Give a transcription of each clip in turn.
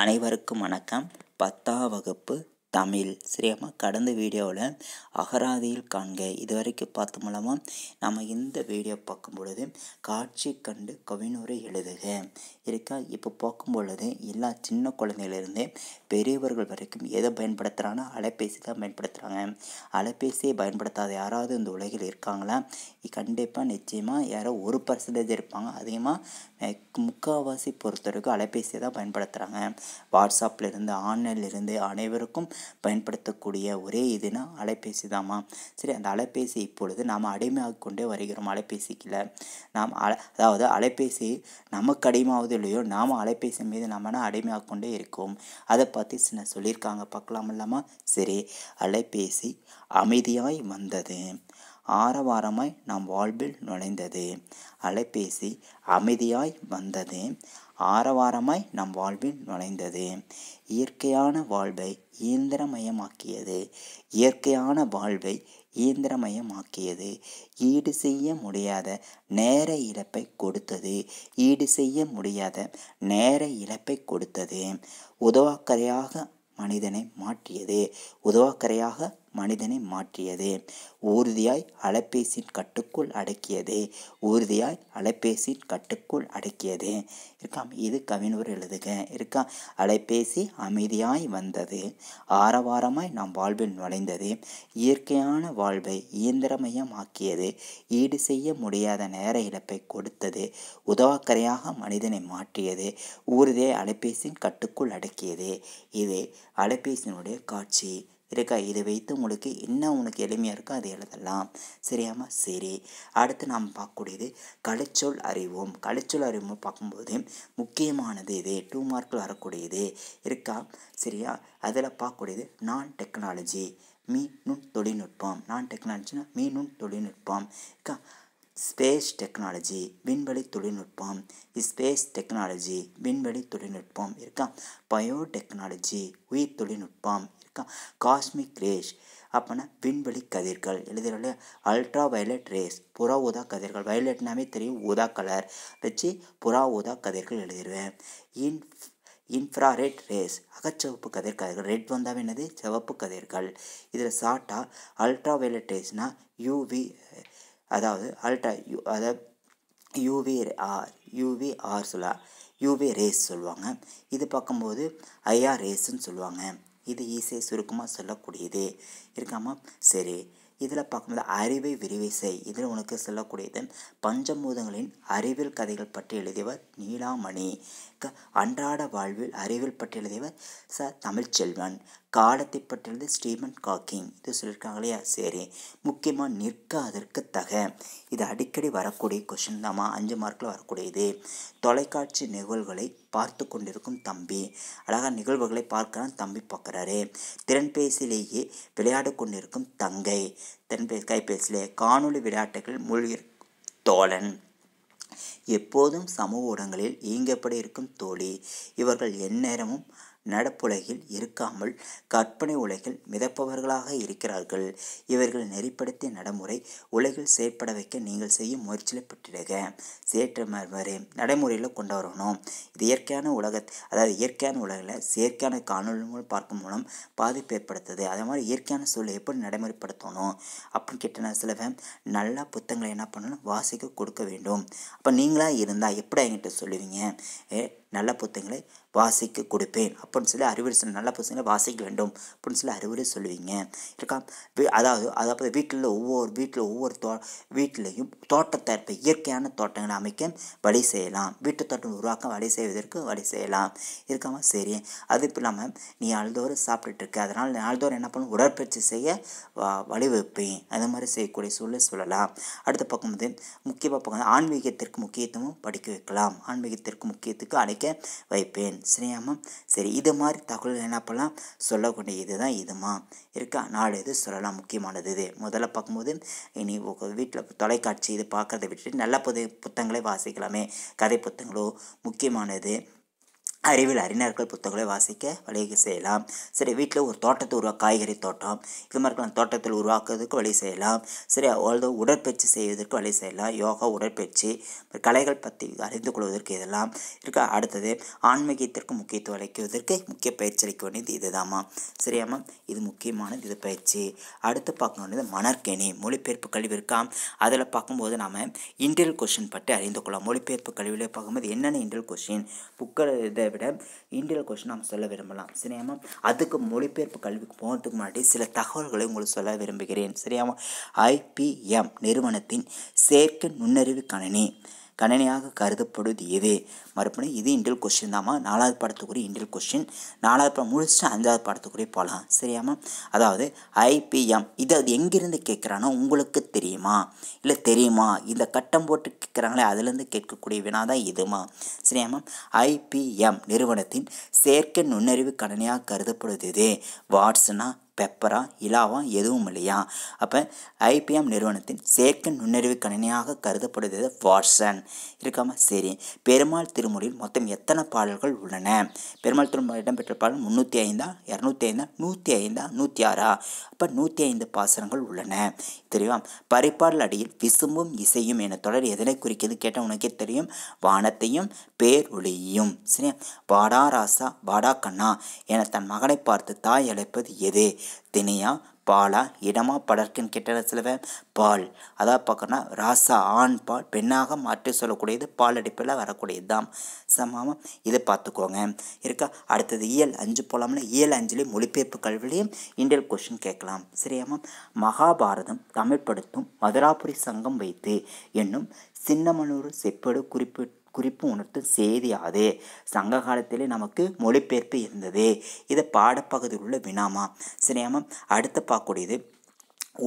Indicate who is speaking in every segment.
Speaker 1: அனைவருக்கும் வணக்கம். பத்தாம் வகுப்பு தமிழ். சரியாம்மா கடந்த வீடியோவில் அகராதியில் காண்க. இது வரைக்கும் பார்த்த மூலமாக நம்ம இந்த வீடியோ பார்க்கும் பொழுது காட்சி கண்டு கவினூரை எழுதுக. இருக்கா? இப்போ பார்க்கும் பொழுது எல்லா சின்ன குழந்தையிலேருந்து பெரியவர்கள் வரைக்கும் எதை பயன்படுத்துகிறாங்கன்னா அலைபேசி தான் பயன்படுத்துகிறாங்க அலைபேசியை பயன்படுத்தாத யாராவது இந்த உலகில் இருக்காங்களா? கண்டிப்பாக நிச்சயமாக யாரோ ஒரு பர்சன்டேஜ் இருப்பாங்க. அதிகமாக முக்கால்வாசி பொறுத்தவரைக்கும் அலைபேசியை தான் பயன்படுத்துகிறாங்க வாட்ஸ்அப்பில் இருந்து ஆன்லைனில் இருந்து அனைவருக்கும் பயன்படுத்தக்கூடிய ஒரே இதுனா அலைபேசி தாம்மா. சரி அந்த அலைபேசி இப்பொழுது நாம் அடிமையாக கொண்டே வருகிறோம் அலைபேசிக்கில் நாம் அல அதாவது அலைபேசி நமக்கு அடிமையாவது இல்லையோ நாம் அலைபேசி மீது நம்மனா அடிமையாக கொண்டே இருக்கோம். அதை பற்றி சின்ன சொல்லியிருக்காங்க பார்க்கலாம் இல்லாமா சரி அலைபேசி அமைதியாய் வந்தது. ஆரவாரமாய் நம் வாழ்வில் நுழைந்தது. அலைபேசி அமைதியாய் வந்தது. ஆரவாரமாய் நம் வாழ்வில் நுழைந்தது. இயற்கையான வாழ்வை இயந்திரமயமாக்கியது. இயற்கையான வாழ்வை இயந்திரமயமாக்கியது. ஈடு செய்ய முடியாத நேர இழப்பை கொடுத்தது. ஈடு செய்ய முடியாத நேர இழப்பை கொடுத்தது. உதவாக்கரையாக மனிதனை மாற்றியது. உதவாக்கரையாக மனிதனை மாற்றியது. ஊர்தியாய் அலைபேசியின் கட்டுக்குள் அடக்கியது. ஊர்தியாய் அலைபேசியின் கட்டுக்குள் அடக்கியது. இருக்கா? இது கவினூர் எழுதுக. இருக்கா? அலைபேசி அமைதியாய் வந்தது. ஆரவாரமாய் நாம் வாழ்வில் நுழைந்தது. இயற்கையான வாழ்வை இயந்திரமயமாக்கியது. ஈடு செய்ய முடியாத நேர இழப்பை கொடுத்தது. உதவாக்கரையாக மனிதனை மாற்றியது. ஊர்தியாய் அலைபேசியின் கட்டுக்குள் அடக்கியது. இது அலைபேசியினுடைய காட்சி. இருக்கா? இதை வைத்து உங்களுக்கு என்ன உனக்கு எளிமையாக இருக்கோ அதை எழுதலாம். சரியாமா சரி. அடுத்து நாம் பார்க்கக்கூடியது கலைச்சொல் அறிவோம். கலைச்சொல் அறிவோம் பார்க்கும்போது முக்கியமானது இது. டூ மார்க்கில் வரக்கூடியது. இருக்கா? சரியா? அதில் பார்க்கக்கூடியது நான் டெக்னாலஜி மீ நுண் தொழில்நுட்பம். நான் டெக்னாலஜினா மீ நுண் தொழில்நுட்பம். இருக்கா? ஸ்பேஸ் டெக்னாலஜி விண்வெளி தொழில்நுட்பம். ஸ்பேஸ் டெக்னாலஜி விண்வெளி தொழில்நுட்பம். இருக்கா? பயோ டெக்னாலஜி உயிர் தொழில்நுட்பம். இருக்கா காஸ்மிக் ரேஸ் அப்படின்னா விண்வெளி கதிர்கள். எழுதுகிறோம்ல அல்ட்ரா வயலட் ரேஸ் புறா ஊதா கதிர்கள். வயலட்னாவே தெரியும் ஊதா கலர் வச்சு புறா ஊதா கதிர்கள் எழுதிடுவேன் இன் இன்ஃப்ராரெட் ரேஸ் அகச்சிவப்பு கதிர் கதிர்கள். ரெட் வந்தாவே என்னது? சிவப்பு கதிர்கள். இதில் ஷார்ட்டாக அல்ட்ரா வயலட் ரேஸ்னால் யூவி அதாவது அல்ட்ரா யூ அதாவது யூவி ஆர் யூவி ஆர் சொல்லலாம் யூவி ரேஸ் சொல்லுவாங்க. இது பார்க்கும்போது ஐஆர் ரேஸ்ன்னு சொல்லுவாங்க. இது ஈஸியாக சுருக்கமாக சொல்லக்கூடியது. இருக்காமா? சரி. இதில் பார்க்கும்போது அறிவை விரிவை செய். இதில் உனக்கு சொல்லக்கூடியது பஞ்சபூதங்களின் அறிவியல் கதைகள் பற்றி எழுதியவர் நீலாமணி. க அன்றாட வாழ்வில் அறிவியல் பற்றி எழுதியவர் ச தமிழ்ச்செல்வன் காலத்தை பற்றியது ஸ்டீமன் காக்கிங் இது சொல்லியிருக்காங்க இல்லையா? சரி. முக்கியமாக நிற்க அதற்கு தக. இது அடிக்கடி வரக்கூடிய கொஷின் தாம்மா. அஞ்சு மார்க்கில் வரக்கூடியது. தொலைக்காட்சி நிகழ்வுகளை பார்த்து கொண்டிருக்கும் தம்பி. அழகாக நிகழ்வுகளை பார்க்கிறான் தம்பி பார்க்குறாரு. திறன்பேசியிலேயே விளையாடு கொண்டிருக்கும் தங்கை. திறன்பேசி கைபேசியிலே காணொலி விளையாட்டுகள் மூழ்கி தோழன். எப்போதும் சமூக ஊடகங்களில் ஈங்கப்பட இருக்கும் தோழி. இவர்கள் எந்நேரமும் நடப்புலகில் இருக்காமல் கற்பனை உலகில் மிதப்பவர்களாக இருக்கிறார்கள். இவர்கள் நெறிப்படுத்திய நடைமுறை உலகில் செயற்பட வைக்க நீங்கள் செய்யும் முயற்சியில் பெற்றிடுக. சேற்ற நடைமுறையில் கொண்டு வரணும். இது இயற்கையான உலக அதாவது இயற்கையான உலகில் செயற்கையான காணொலி மூலம் பார்க்கும் மூலம் பாதிப்பு ஏற்படுத்துது. அதே மாதிரி இயற்கையான சூழலை எப்படி நடைமுறைப்படுத்தணும்? அப்படின்னு கேட்டனா சிலவன் நல்லா புத்தகங்களை என்ன பண்ணணும்? வாசிக்க கொடுக்க வேண்டும். அப்போ நீங்களாக இருந்தால் எப்படி என்கிட்ட சொல்லுவீங்க? ஏ நல்ல புத்தகங்களை வாசிக்க கொடுப்பேன். அப்படின்னு சொல்லி அறிவுரை சொல்ல நல்ல பசங்களை வாசிக்க வேண்டும். அப்படின்னு சொல்லி அறிவுரை சொல்லுவீங்க. இருக்கா? அதாவது அதாவது வீட்டில் ஒவ்வொரு வீட்டில் ஒவ்வொரு தோ வீட்டிலையும் தோட்டத்தை இப்போ இயற்கையான தோட்டங்களை அமைக்க வழி செய்யலாம். வீட்டு தோட்டம் உருவாக்க வழி செய்வதற்கு வழி செய்யலாம். இருக்காமா சரி. அது இல்லாமல் நீ நாள்தோறும் சாப்பிட்டுட்டு இருக்க. அதனால் நாள்தோறும் என்ன பண்ணும் உடற்பயிற்சி செய்ய வழிவகுப்பேன். அது மாதிரி செய்யக்கூடிய சூழலை சொல்லலாம். அடுத்த பார்க்கும்போது முக்கியமாக பக்கம் ஆன்மீகத்திற்கு முக்கியத்துவம் படிக்க வைக்கலாம். ஆன்மீகத்திற்கு முக்கியத்துக்கு அழைக்க வைப்பேன். சரியாமா சரி இது மாதிரி தகவல் என்ன பண்ணலாம்? சொல்லக்கூடிய இதுதான் இதுமா? இருக்கா? நாலு இது சொல்லலாம். முக்கியமானது இது. முதல்ல பார்க்கும்போது இனி வீட்டில் தொலைக்காட்சி இது பார்க்குறத விட்டுட்டு நல்ல புது புத்தகங்களை வாசிக்கலாமே. கதை புத்தகங்களோ முக்கியமானது அறிவியல் அறிஞர்கள் புத்தகங்களை வாசிக்க வழி செய்யலாம். சரி வீட்டில் ஒரு தோட்டத்தை உருவா காய்கறி தோட்டம். இது மாதிரி இருக்கலாம் தோட்டத்தில் உருவாக்குறதுக்கு வழி செய்யலாம். சரி அவ்வளோ உடற்பயிற்சி செய்வதற்கு வழி செய்யலாம். யோகா உடற்பயிற்சி கலைகள் பற்றி அறிந்து கொள்வதற்கு இதெல்லாம் இருக்க? அடுத்தது ஆன்மீகத்திற்கு முக்கியத்துவம் அளிக்குவதற்கு முக்கிய பயிற்சி அளிக்க வேண்டியது இதுதாம்மா. சரியாம்மா இது முக்கியமானது இது பயிற்சி. அடுத்து பார்க்க வேண்டியது மணற்கேணி மொழிபெயர்ப்பு கல்வி இருக்காம் அதில் பார்க்கும்போது நாம் இன்டெல் கொஷின் பற்றி அறிந்து கொள்ளலாம். மொழிபெயர்ப்பு கல்வியில் பார்க்கும்போது என்னென்ன இன்டெல் கொஷின் புக்கை இதை விட இன்டெல் கொஸ்டின் நாம் சொல்ல விரும்பலாம். சரியாமா அதுக்கு மொழிபெயர்ப்பு கல்விக்கு போகிறதுக்கு முன்னாடி சில தகவல்களை உங்களுக்கு சொல்ல விரும்புகிறேன். சரியாமா ஐபிஎம் நிறுவனத்தின் செயற்கை நுண்ணறிவு கணினி. கணனியாக கருதப்படுவது எது மறுபடியும் இது இன்டல் கொஸ்டின் தாம்மா. நாலாவது பாடத்துக்குரிய இன்டல் கொஸ்டின் நாலாவது பாடம் முடிச்சுட்டு அஞ்சாவது பாடத்துக்குரிய போகலாம் சரியாமா அதாவது ஐபிஎம் இது அது எங்கேருந்து கேட்குறானோ உங்களுக்கு தெரியுமா? இல்லை தெரியுமா? இந்த கட்டம் போட்டு கேட்குறாங்களே அதுலேருந்து கேட்கக்கூடிய வினா தான் இதுமா சரியாமா ஐபிஎம் நிறுவனத்தின் செயற்கை நுண்ணறிவு கணினியாக கருதப்படுவது இது வாட்ஸ்னா பெப்பரா இலாவா எதுவும் இல்லையா? அப்போ ஐபிஎம் நிறுவனத்தின் செயற்கை நுண்ணறிவு கணினியாக கருதப்படுகிறது வாட்சன். இருக்காம? சரி. பெருமாள் திருமொழியில் மொத்தம் எத்தனை பாடல்கள் உள்ளன? பெருமாள் திருமொழி இடம்பெற்ற பாடல் முந்நூற்றி ஐந்தா இரநூத்தி ஐந்தா நூற்றி ஐந்தா நூற்றி ஆறா. அப்போ நூற்றி ஐந்து பாசனங்கள் உள்ளன. தெரியுமா? பரிப்பாடல் அடியில் விசும்பும் இசையும் என தொடர் எதனை குறிக்கிறது கேட்டால் உனக்கே தெரியும். வானத்தையும் பேரொளியும் சரியா? வாடா ராசா வாடா கண்ணா என தன் மகனை பார்த்து தாய் அழைப்பது எது? தினையா பாலா இடமா படர்க்குன்னு கேட்டால் சிலவ பால். அதாவது பார்க்கணும்னா ராசா ஆண் பால். பெண்ணாக மாற்றி சொல்லக்கூடியது பால் அடிப்பில் வரக்கூடியது தான் சமமாக இதை பார்த்துக்கோங்க. இருக்கா? அடுத்தது இயல் அஞ்சு போலாம்ல. இயல் அஞ்சுலேயும் மொழிபெயர்ப்பு கல்விலையும் இந்தியல் கொஷின் கேட்கலாம். சரியாமா மகாபாரதம் தமிழ்படுத்தும் மதுராபுரி சங்கம் வைத்து என்னும் சின்னமனூர் செப்பேடு குறிப்பிட்டு குறிப்பு உணர்த்தும் செய்தி அது சங்க காலத்திலே நமக்கு மொழிபெயர்ப்பு இருந்தது. இது பாடப்பகுதியில் உள்ள வினாமா. சரியாமா அடுத்து பார்க்கக்கூடியது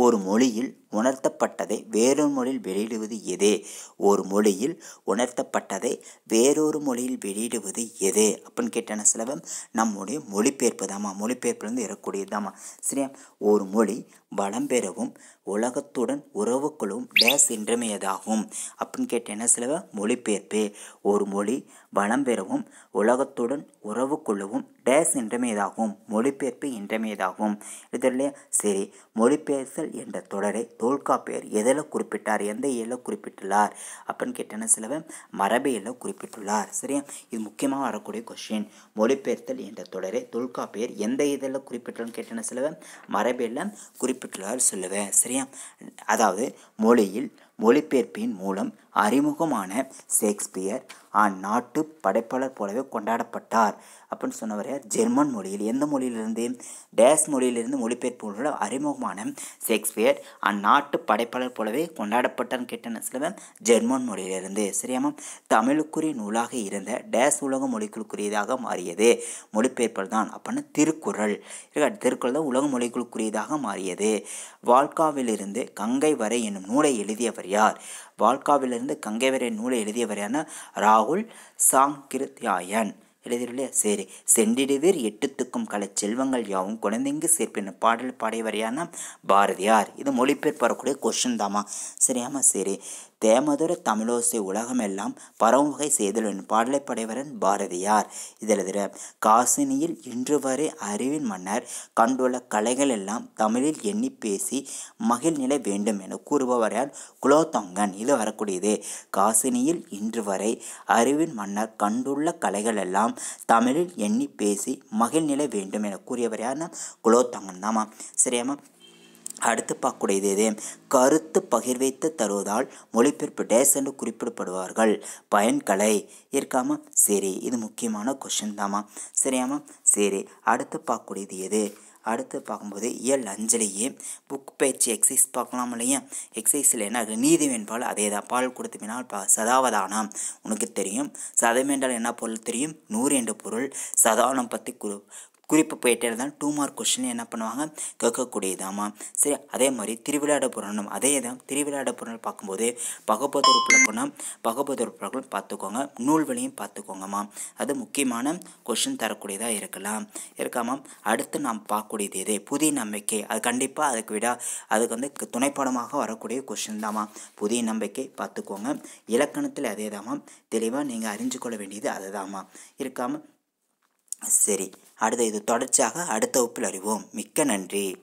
Speaker 1: ஒரு மொழியில் உணர்த்தப்பட்டதை வேறொரு மொழியில் வெளியிடுவது எது? ஒரு மொழியில் உணர்த்தப்பட்டதை வேறொரு மொழியில் வெளியிடுவது எது? அப்படின்னு கேட்டான சிலவம் நம்முடைய மொழிபெயர்ப்பு தாம்மா மொழிபெயர்ப்புலேருந்து இருக்கக்கூடியதாம்மா சரியா? ஒரு மொழி வளம் பெறவும் உலகத்துடன் உறவு கொள்ளவும் டேஸ் இன்றமையதாகும் அப்படின்னு கேட்ட என்ன சிலவ மொழிபெயர்ப்பு ஒரு மொழி வளம் பெறவும் உலகத்துடன் உறவு கொள்ளவும் டேஸ் இன்றமையதாகும் மொழிபெயர்ப்பு இன்றமையதாகும் இது இல்லையா சரி மொழிபெயர்த்தல் என்ற தொடரை தொல்காப்பியர் எதில் குறிப்பிட்டார் எந்த இயலில் குறிப்பிட்டுள்ளார் அப்படின்னு கேட்டேன்னா சிலவன் மரபியலில் குறிப்பிட்டுள்ளார். சரியா? இது முக்கியமாக வரக்கூடிய கொஷின் மொழிபெயர்த்தல் என்ற தொடரை தொல்காப்பியர் எந்த இதில் குறிப்பிட்டார்னு கேட்டேன்னா சிலவன் மரபியலில் குறிப்பிட்டுள்ளார் சொல்லுவேன். சரியா? அதாவது மொழியில் மொழிபெயர்ப்பின் மூலம் அறிமுகமான ஷேக்ஸ்பியர் அந்நாட்டு படைப்பாளர் போலவே கொண்டாடப்பட்டார். அப்படின்னு சொன்னவர் யார்? ஜெர்மன் மொழியில் எந்த மொழியிலிருந்து? டேஸ் மொழியிலிருந்து மொழிபெயர்ப்புள்ள அறிமுகமான ஷேக்ஸ்பியர் அந்நாட்டு படைப்பாளர் போலவே கொண்டாடப்பட்டார்னு கேட்டேன் சிலவன் ஜெர்மன் மொழியிலிருந்து. சரியாமா தமிழுக்குரிய நூலாக இருந்த டேஸ் உலக மொழிகளுக்குரியதாக மாறியது. மொழிபெயர்ப்பல் தான் அப்படின்னு திருக்குறள். திருக்குறள் தான் உலக மொழிகளுக்குரியதாக மாறியது. வால்காவிலிருந்து கங்கை வரை என்னும் நூலை எழுதியவர் யார்? வால்காவிலிருந்து கங்கை நூலை எழுதியவரான ராகுல் சாங்கிருத்யாயன் எழுதியுள்ளே சரி சென்றிடுவீர் எட்டுத்துக்கும் கலை செல்வங்கள் யாவும் குழந்தைங்கு சேர்ப்பின பாடல் பாடியவரையான பாரதியார். இது மொழிபெயர்ப்பு வரக்கூடிய கொஷின் தாமா சரியாமா சரி. தேமதுர தமிழோசை உலகமெல்லாம் பரவும் வகை செய்தல் என்னும் பாடலை படைவரன் பாரதியார். இதில் காசினியில் இன்று வரை அறிவின் மன்னர் கண்டுள்ள கலைகள் எல்லாம் தமிழில் எண்ணி பேசி மகிழ்நிலை வேண்டும் என கூறுபவரால் குலோத்தங்கன் இது வரக்கூடியது. காசினியில் இன்று வரை அறிவின் மன்னர் கண்டுள்ள கலைகள் எல்லாம் தமிழில் எண்ணி பேசி மகிழ்நிலை வேண்டும் என கூறியவர் யார்னா குலோத்தங்கன் தாமா சரியாமா அடுத்து பார்க்கக்கூடியது எது? கருத்து பகிர்வைத்து தருவதால் மொழிபெயர்ப்பு டேஸ் என்று குறிப்பிடப்படுவார்கள். பயன்களை இருக்காமா சரி இது முக்கியமான கொஷின் தாமா சரியாமா சரி அடுத்து பார்க்கக்கூடியது எது? அடுத்து பார்க்கும்போது இயல் அஞ்சலியே. புக் பயிற்சி எக்ஸசைஸ் பார்க்கலாம் இல்லையா? எக்ஸசைஸில் என்ன? இருக்கு? நீதி வேண்பால் அதே தான். பால் கொடுத்து வினால் பா சதாவதானம். உனக்கு தெரியும். சதம் என்றால் என்ன பொருள் தெரியும்? நூறு என்ற பொருள். சதானம் பற்றி குரு குறிப்பு போயிட்டே இருந்தால் டூ மார்க் கொஷின் என்ன பண்ணுவாங்க? கேட்கக்கூடியதாமா. சரி அதே மாதிரி திருவிளையாட புராணம் அதே தான் திருவிளையாட புராணம் பார்க்கும்போது பகபத உறுப்பில் போனால் பகபத பார்த்துக்கோங்க. பார்த்துக்கோங்க நூல்வெளியும் பார்த்துக்கோங்கம்மா. அது முக்கியமான கொஷின் தரக்கூடியதாக இருக்கலாம். இருக்காமா அடுத்து நாம் பார்க்கக்கூடியது எது? புதிய நம்பிக்கை. அது கண்டிப்பாக அதுக்கு விட அதுக்கு வந்து துணைப்படமாக வரக்கூடிய கொஷின் தாம்மா புதிய நம்பிக்கை பார்த்துக்கோங்க. இலக்கணத்தில் அதே தாம்மா தெளிவாக நீங்கள் அறிஞ்சு கொள்ள வேண்டியது அதுதாம்மா இருக்காமல் சரி அடுத்த இது தொடர்ச்சியாக அடுத்த வகுப்பில் அறிவோம். மிக்க நன்றி.